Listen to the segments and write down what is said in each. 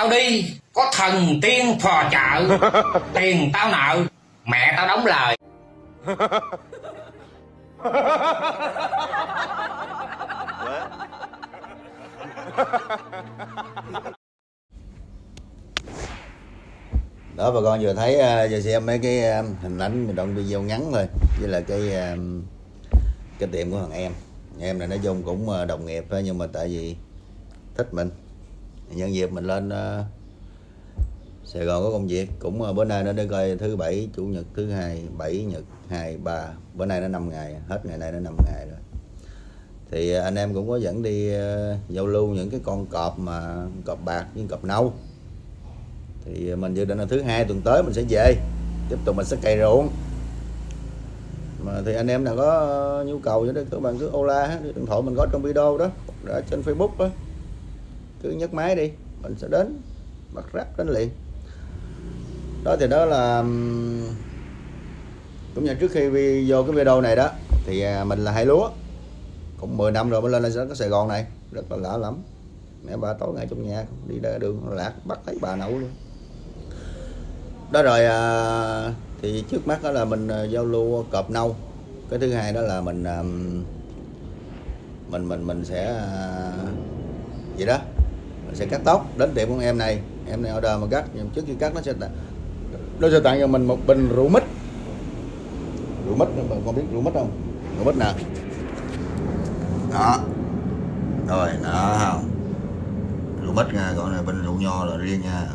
Tao đi có thần tiên phò trợ Tiền tao nợ Mẹ tao đóng lời. Đó bà con vừa thấy ờ, vừa xem mấy cái ờ, hình ảnh đoạn video ngắn thôi. Với là cái ờ, cái tiệm của thằng em. Em này nói chung cũng ờ, đồng nghiệp thôi nhưng mà tại vì thích mình nhân dịp mình lên ờ, Sài Gòn có công việc cũng ờ, bữa nay nó đi coi thứ bảy chủ nhật thứ hai bảy nhật hai ba. Bữa nay nó 5 ngày hết ngày nay nó 5 ngày rồi. Thì ờ, anh em cũng có dẫn đi ờ, giao lưu những cái con cọp mà cọp bạc với cọp nâu thì mình dự định là thứ hai tuần tới mình sẽ về tiếp tục mình sẽ cày ruộng. Mà thì anh em nào có nhu cầu cho đó các bạn cứ ola la điện thoại mình có trong video đó đã trên facebook đó cứ nhấc máy đi mình sẽ đến bắt ráp đến liền. Đó thì đó là cũng như trước khi vô cái video này đó thì à, mình là hai lúa. Cũng 10 năm rồi mới lên lên Sài Gòn này rất là lạ lắm. Mẹ bà tối ngày trong nhà đi ra đường lạc bắt thấy bà nấu luôn. Đó rồi à, thì trước mắt đó là mình à, giao lưu cọp nâu. Cái thứ hai đó là mình mình mình mình sẽ vậy gì đó sẽ cắt tóc đến tiệm của em này. Em này order mà cắt nhưng trước khi cắt nó sẽ tặng nó sẽ tặng cho mình một bình rượu mít. Rượu mít bạn con biết rượu mít không? Rượu mít nè. Đó. Rồi đó không? Rượu mít nha còn này bình rượu nho là riêng nha.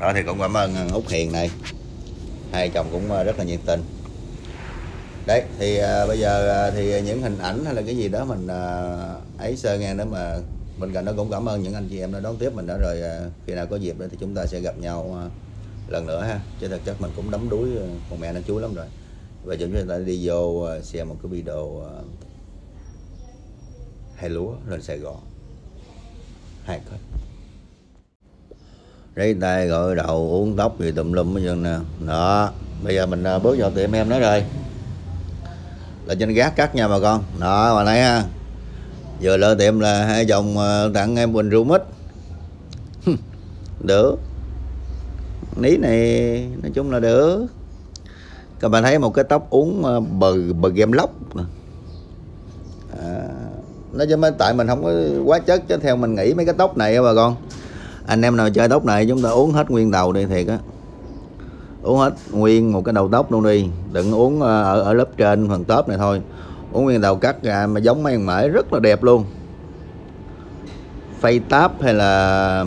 Đó thì cũng cảm ơn ờ, út hiền này. Hai chồng cũng ờ, rất là nhiệt tình. Đấy thì à, bây giờ à, thì những hình ảnh hay là cái gì đó mình à, ấy sơ nghe đó mà bên cạnh đó cũng cảm ơn những anh chị em đã đón tiếp mình đó. Rồi à, khi nào có dịp đó thì chúng ta sẽ gặp nhau à, lần nữa ha. Chứ thật chất mình cũng đấm đuối à, con mẹ nó chú lắm rồi. Và chúng ta đi vô xem một cái video hay hai lúa lên Sài Gòn. Hai kết lấy tay gội đầu, uống tóc gì tùm lum hết trơn nè. Đó, bây giờ mình bước vào tiệm em nó rồi. Là trên gác cắt nha bà con. Đó mà thấy ha vừa lỡ tiệm là hai chồng ờ, tặng em bình rượu mít. Được. Ní này nói chung là được. Các bạn thấy một cái tóc uống ờ, bờ bờ game lóc nó à, nói chứ mới tại mình không có quá chất chứ theo mình nghĩ mấy cái tóc này bà con. Anh em nào chơi tóc này chúng ta uống hết nguyên đầu đi thiệt á. Uống hết nguyên một cái đầu tóc luôn đi. Đừng uống ờ, ở ở lớp trên phần tớp này thôi uống nguyên đầu cắt ra mà giống mấy con mễ rất là đẹp luôn. Phay táp hay là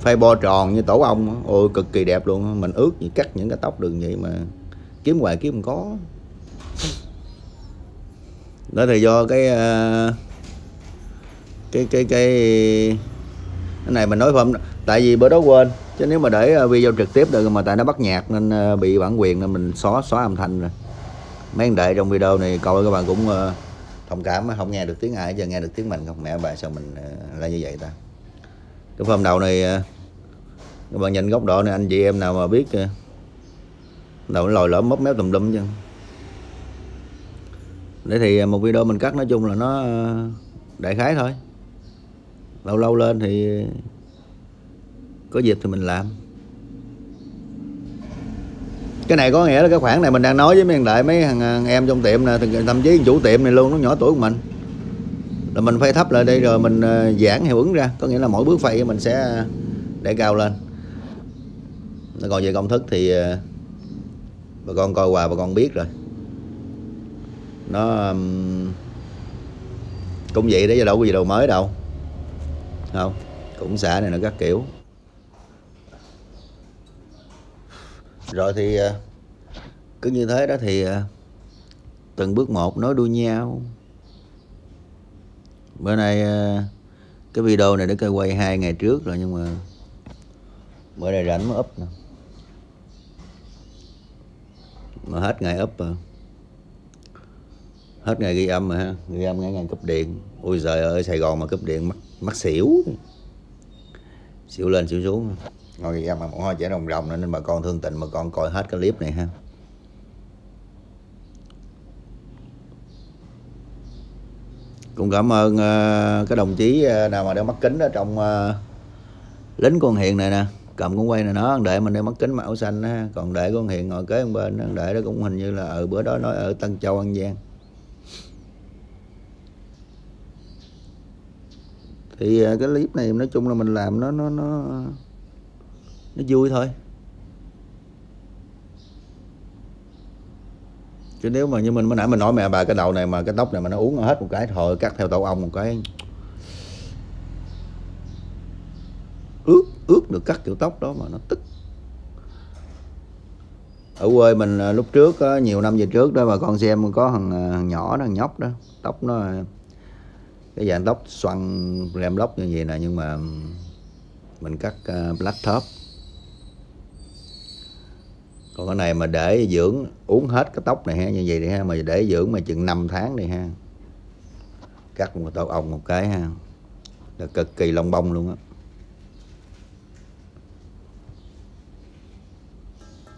phay bo tròn như tổ ong ôi cực kỳ đẹp luôn mình ướt gì cắt những cái tóc đường vậy mà kiếm hoài kiếm không có. Đó thì do cái ờ, cái cái cái cái này mình nói không, tại vì bữa đó quên. Chứ nếu mà để ờ, video trực tiếp được mà tại nó bắt nhạc nên ờ, bị bản quyền nên mình xóa xóa âm thanh rồi mấy anh đệ trong video này coi các bạn cũng uh, thông cảm không nghe được tiếng ai giờ nghe được tiếng mình không? Mẹ bà sao mình ờ, uh, là như vậy ta? Cái phơm đầu này uh, các bạn nhìn góc độ này anh chị em nào mà biết uh, đầu nó lòi lõm mất méo tùm lum chứ. Để thì một video mình cắt nói chung là nó đại khái thôi. Lâu lâu lên thì có dịp thì mình làm cái này có nghĩa là cái khoản này mình đang nói với mấy thằng đại, mấy thằng em trong tiệm nè thậm- chí chủ tiệm này luôn, nó nhỏ tuổi của mình. Là mình phải thấp lại đây rồi mình ờ, giãn hiệu ứng ra. Có nghĩa là mỗi bước phay mình sẽ để cao lên. Còn về công thức thì ờ, bà con coi quà bà con biết rồi. Nó cũng vậy đấy chứ đâu có gì đâu mới đâu. Không, cũng xả này nó các kiểu. Rồi thì ờ, cứ như thế đó thì ờ, từng bước một nối đuôi nhau. Bữa nay ờ, cái video này đã cây quay hai ngày trước rồi nhưng mà bữa nay rảnh mới up nè. Mà hết ngày up rồi. Hết ngày ghi âm mà ha. Ghi âm ngày ngày cúp điện. Ôi giời ơi, sài gòn mà cúp điện mắc mắc xỉu. Xỉu lên xỉu xuống ngồi ra mà một hoa trẻ rồng rồng nên bà con thương tình mà con coi hết cái clip này ha. Cũng cảm ơn uh, cái đồng chí ờ, nào mà đeo mắt kính ở trong uh, lính con hiền này nè. Cầm con quay này nó để mình đeo mắt kính màu xanh ha. còn để con hiền ngồi kế bên để đó cũng hình như là ở bữa đó nói ở Tân Châu An Giang. Thì cái clip này nói chung là mình làm nó nó nó nó vui thôi. Chứ nếu mà như mình mới nãy mình nói mẹ bà cái đầu này mà cái tóc này mà nó uống hết một cái thôi cắt theo tổ ong một cái. Ướt ướt được cắt kiểu tóc đó mà nó tức. Ở quê mình à, lúc trước nhiều năm về trước đó mà con xem có thằng, à, thằng nhỏ đó thằng nhóc đó tóc nó cái dạng tóc xoăn lem lóc như vậy nè nhưng mà mình cắt uh, black top còn cái này mà để dưỡng uống hết cái tóc này ha như vậy đi ha mà để dưỡng mà chừng 5 tháng đi ha. Cắt một tổ ong một cái ha. Là cực kỳ lông bông luôn á.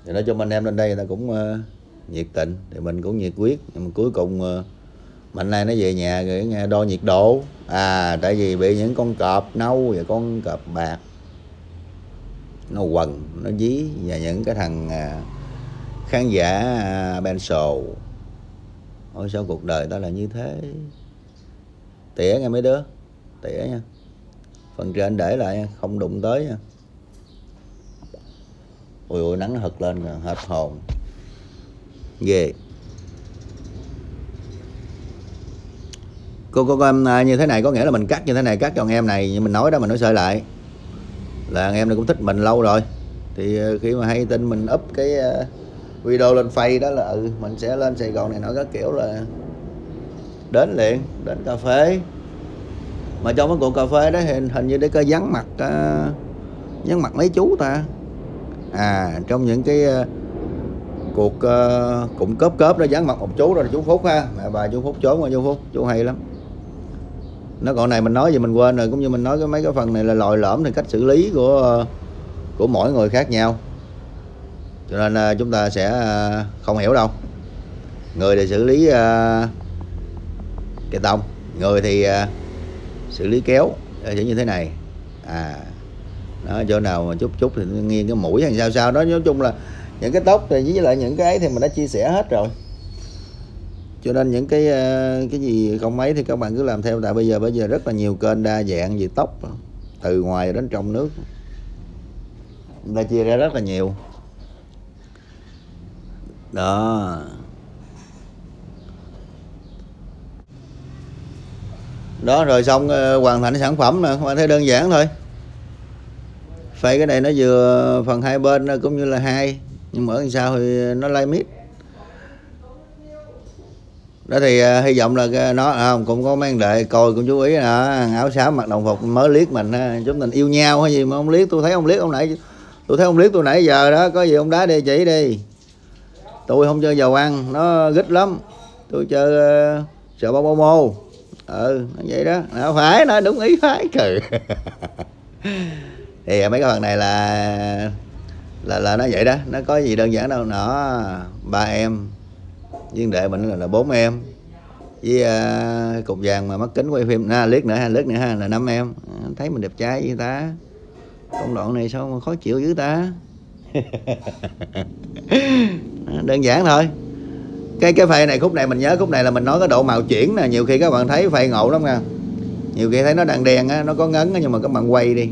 Thì nói chung anh em lên đây người ta cũng uh, nhiệt tình thì mình cũng nhiệt quyết. Nhưng mà cuối cùng uh, mạnh nay nó về nhà rồi nghe đo nhiệt độ. À tại vì bị những con cọp nâu và con cọp bạc nó quần, nó dí. Và những cái thằng à, khán giả à, ben sồ ôi, sao cuộc đời ta là như thế? Tỉa nghe mấy đứa. Tỉa nha. Phần trên để lại, không đụng tới nha. Ôi ôi nắng nó hật lên rồi hết hồn. Ghê. Cô cô em à, như thế này có nghĩa là mình cắt như thế này, cắt cho em này như mình nói đó, mình nói sợi lại là anh em này cũng thích mình lâu rồi. Thì ờ, khi mà hay tin mình up cái ờ, video lên phay đó là ừ, mình sẽ lên Sài Gòn này nói các kiểu là đến liền đến cà phê. Mà trong cái cuộc cà phê đó hình hình như để có vắng mặt uh, mặt mấy chú ta. À trong những cái uh, cuộc uh, cũng cớp cớp đó dán mặt một chú rồi chú phúc ha. Mẹ bà chú phúc trốn qua chú phúc chú hay lắm nó còn này mình nói gì mình quên rồi, cũng như mình nói cái mấy cái phần này là lòi lõm thì cách xử lý của của mỗi người khác nhau. Cho nên à, chúng ta sẽ à, không hiểu đâu. Người thì xử lý à, cái tông, người thì xử lý kéo sẽ như thế này. À đó, chỗ nào mà chút chút thì nghiêng cái mũi hay sao sao đó, nói chung là những cái tóc thì với lại những cái ấy thì mình đã chia sẻ hết rồi cho nên những cái ờ, cái gì không mấy thì các bạn cứ làm theo. Tại bây giờ bây giờ rất là nhiều kênh đa dạng về tóc, từ ngoài đến trong nước. Người ta chia ra rất là nhiều. Đó. Đó, rồi xong ờ, hoàn thành sản phẩm mà các bạn thấy đơn giản thôi. Phay cái này nó vừa phần hai bên cũng như là hai. Nhưng mà ở sau thì nó lay mít đó thì uh, hy vọng là ờ, nó à, không cũng có mang đệ coi cũng chú ý là áo xám mặc đồng phục mới liếc mình chúng mình yêu nhau hay gì mà ông liếc tôi thấy ông liếc ông nãy tôi thấy ông liếc tôi nãy giờ đó có gì ông đá địa chỉ đi. Tôi không chơi dầu ăn nó gít lắm. Tôi chơi uh, sợ bao mô ừ vậy đó. Nó phải nó đúng ý phải trừ. Thì à, mấy cái phần này là là là nó vậy đó. Nó có gì đơn giản đâu. Nó ba em viên đệ mình là, bốn em. Với uh, cục vàng mà mắt kính quay phim à, na liếc nữa ha liếc nữa ha là năm em. À, thấy mình đẹp trai với ta. Công đoạn này sao mà khó chịu với ta? Đơn giản thôi. Cái cái phây này khúc này mình nhớ khúc này là mình nói cái độ màu chuyển nè. Nhiều khi các bạn thấy phây ngộ lắm nha. Nhiều khi thấy nó đang đen á nó có ngấn á nhưng mà các bạn quay đi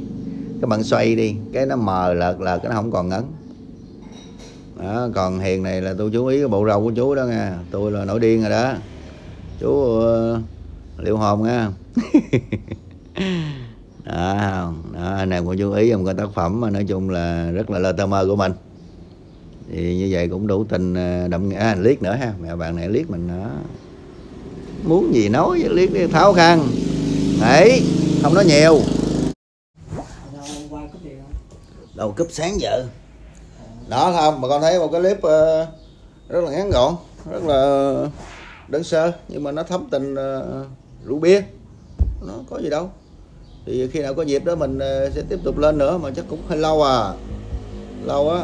các bạn xoay đi cái nó mờ lợt lợt cái nó không còn ngấn đó, còn hiền này là tôi chú ý cái bộ râu của chú đó nha tôi là nổi điên rồi đó. Chú uh, liệu hồn nha đó, đó anh em cũng chú ý một cái tác phẩm mà nói chung là rất là lơ tơ mơ của mình. Thì như vậy cũng đủ tình ờ, đậm à, liếc nữa ha. Mẹ bạn này liếc mình đó muốn gì nói với liếc đi tháo khăn. Đấy không nói nhiều. Đầu cúp sáng giờ đó không mà con thấy một cái clip ờ, rất là ngắn gọn, rất là đơn sơ, nhưng mà nó thấm tình ờ, rượu bia. Nó có gì đâu. Thì khi nào có dịp đó mình ờ, sẽ tiếp tục lên nữa, mà chắc cũng hơi lâu à. Lâu á.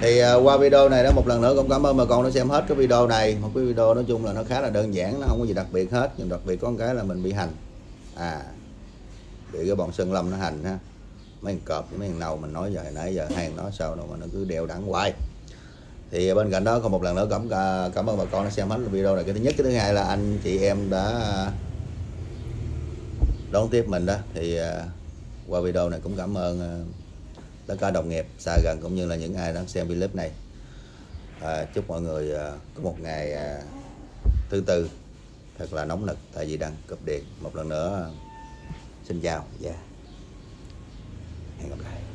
Thì qua video này đó, một lần nữa cũng cảm ơn bà con đã xem hết cái video này. Một cái video nói chung là nó khá là đơn giản, nó không có gì đặc biệt hết, nhưng đặc biệt có một cái là mình bị hành. À bị cái bọn sơn lâm nó hành ha mấy thằng cọp với mấy thằng nâu mình nói giờ hồi nãy giờ hai nó sao đâu mà nó cứ đeo đẳng hoài. Thì bên cạnh đó còn một lần nữa cảm à, cảm ơn bà con đã xem hết video này. Cái thứ nhất cái thứ hai là anh chị em đã đón tiếp mình đó. Thì à, qua video này cũng cảm ơn à, tất cả đồng nghiệp xa gần cũng như là những ai đang xem clip này. À, chúc mọi người có một ngày thứ tư thật là nóng nực tại vì đang cập điện. Một lần nữa xin chào. Và hẹn gặp lại